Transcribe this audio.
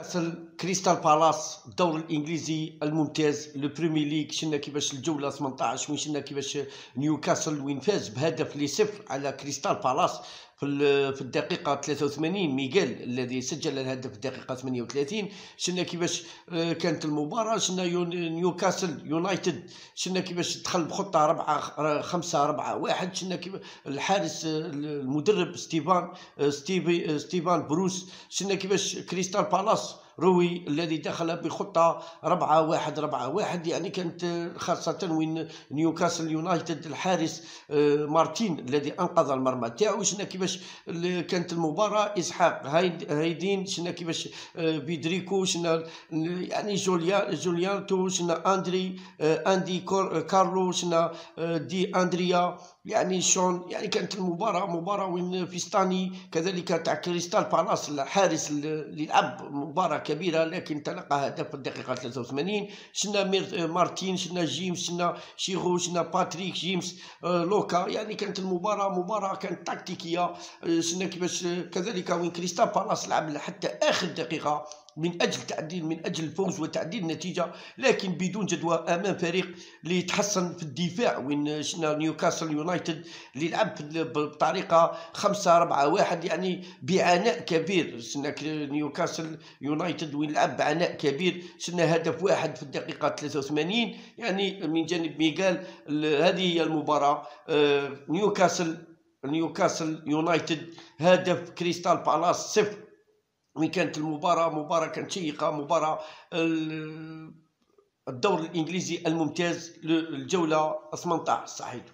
اصل كريستال بالاس الدور الانجليزي الممتاز لو بريمي ليغ شفنا كيفاش الجوله 18 وين شفنا كيفاش نيوكاسل وين فاز بهدف لصفر على كريستال بالاس في في الدقيقة 83 ميغيل الذي سجل الهدف في الدقيقة 38 شفنا كيفاش آه، كانت المباراة. شفنا نيوكاسل يونايتد. شفنا كيفاش دخل بخطة 4 5 4 1 شفنا كيف الحارس آه، المدرب ستيفان آه، ستيفي ستيفان بروس. شفنا كيفاش كريستال بالاس روي الذي دخل بخطة ربعة واحد ربعة واحد يعني كانت خاصة وين نيوكاسل يونايتد الحارس آه، مارتين الذي أنقذ المرمى تاعو. شنا كيفاش كانت المباراة؟ إسحاق هايدين شنا كيفاش آه، بيدريكو شنا يعني جوليا جوليانتو شنا أندري آه، أندي كارلو شنا دي أندريا. يعني شون يعني كانت المباراة مباراة وين فيستاني كذلك تاع كريستال بالاس الحارس اللي لعب مباراة كبيرة لكن تلقى هدف في الدقيقة 83 شنا مارتين شنا جيمس شنا شيغو شنا باتريك جيمس آه، لوكا. يعني كانت المباراة مباراة كانت تكتيكية. آه، شنا كيفاش كذلك وين كريستال بالاس لعب حتى آخر دقيقة. من أجل تعديل من أجل الفوز وتعديل النتيجة لكن بدون جدوى أمام فريق اللي يتحسن في الدفاع. وين شنا نيوكاسل يونايتد اللي لعب بطريقة 5 4 1 يعني بعناء كبير. شنا نيوكاسل يونايتد وين لعب بعناء كبير. شنا هدف واحد في الدقيقة 83 يعني من جانب ميغال هذه هي المباراة. آه، نيوكاسل نيوكاسل يونايتد هدف كريستال بالاس صفر. وين كانت المباراة؟ مباراة كانت شيقة مباراة الدور الإنجليزي الممتاز الجولة 18 صحيح.